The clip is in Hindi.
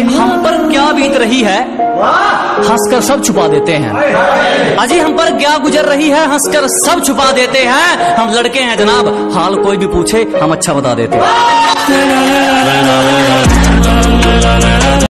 हम पर क्या बीत रही है? हंसकर सब छुपा देते हैं। अजी, हम पर क्या गुजर रही है? हंसकर सब छुपा देते हैं। हम लड़के हैं, जनाब। हाल कोई भी पूछे, हम अच्छा बता देते हैं।